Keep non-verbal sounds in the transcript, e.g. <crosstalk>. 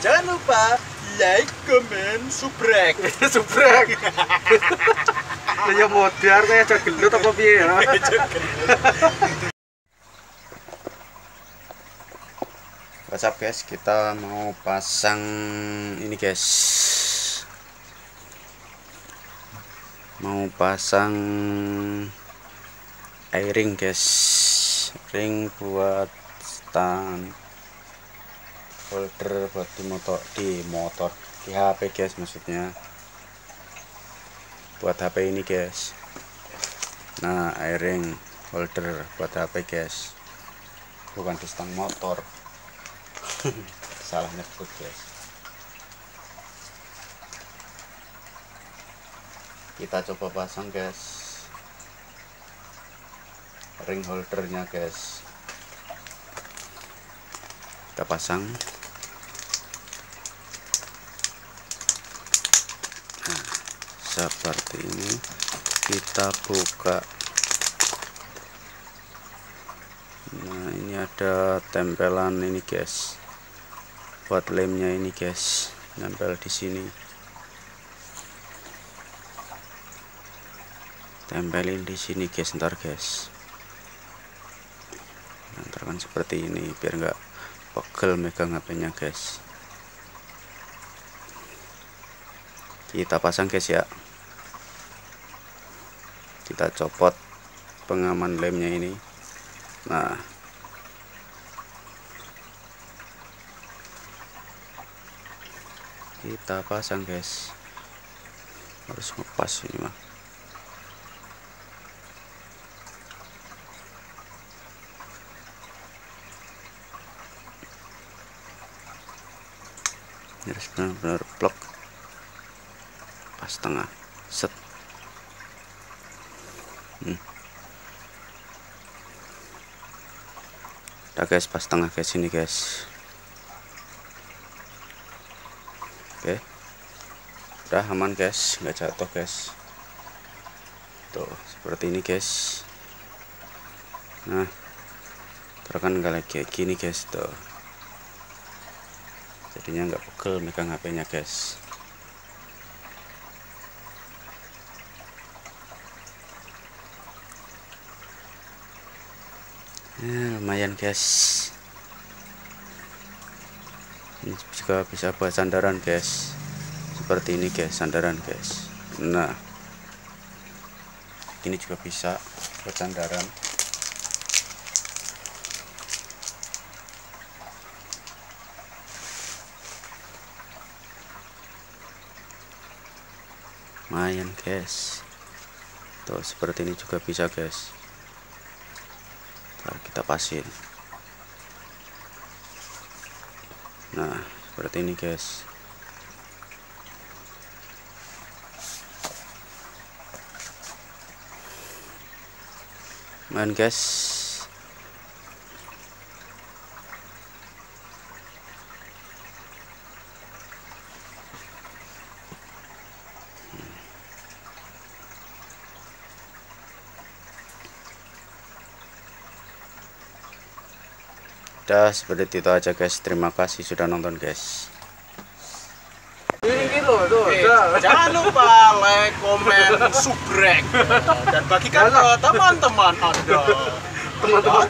Jangan lupa like, comment, subrek. <laughs> Subrek. Ya modar kayak aja gelut apa piye ya. <laughs> What's up guys, kita mau pasang ini guys Mau pasang airing guys Ring buat stand Holder buat di motor Di motor Di HP guys maksudnya. Buat HP ini guys. Nah airing holder buat HP guys. Bukan di stang motor. <laughs> Salah nyebut guys. Kita coba pasang guys. Ring holdernya guys. Kita pasang seperti ini. Kita buka. Nah ini ada tempelan ini guys. Buat lemnya ini guys. Nempel di sini. Tempelin di sini guys. Ntar guys. Kan seperti ini biar enggak pegel megang HP-nya guys kita pasang guys ya. Kita copot pengaman lemnya ini. Nah. Kita pasang guys. Harus ngepas ini mah harus benar-benar blok pas tengah set. Hmm. guys pas tengah guys ini guys. Oke. Udah aman guys. Nggak jatuh guys. Tuh seperti ini guys. Nah terkan kayak kayak gini guys tuh. Jadinya nggak pegel megang HP nya guys ya, lumayan guys. Ini juga bisa buat sandaran guys. Seperti ini guys sandaran guys. Nah. Ini juga bisa buat sandaran. Lumayan guys. Tuh seperti ini juga bisa guys Ntar kita pasin nah seperti ini guys. Main guys udah seperti itu aja guys terima kasih sudah nonton guys tuh. Eh, jangan lupa like, comment, subrek. <laughs> Dan bagikan ke teman-teman Anda. Teman-teman.